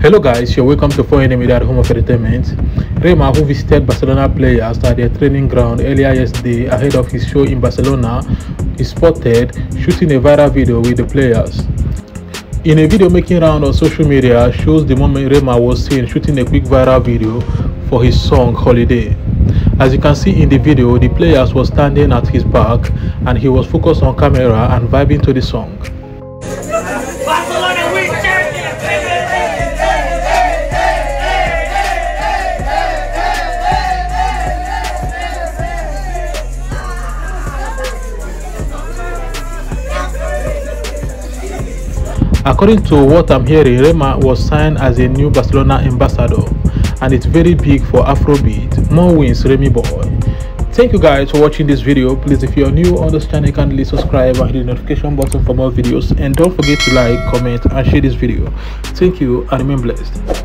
Hello guys, you're welcome to 4 Media Home of Entertainment. Rema, who visited Barcelona players at their training ground earlier yesterday ahead of his show in Barcelona, is spotted shooting a viral video with the players. In a video making round on social media shows the moment Rema was seen shooting a quick viral video for his song Holiday. As you can see in the video, the players were standing at his back and he was focused on camera and vibing to the song. According to what I'm hearing, Rema was signed as a new Barcelona ambassador and it's very big for Afrobeat. More wins, Remy boy. Thank you guys for watching this video. Please, if you're new on this channel, kindly subscribe and hit the notification button for more videos. And don't forget to like, comment, and share this video. Thank you and remain blessed.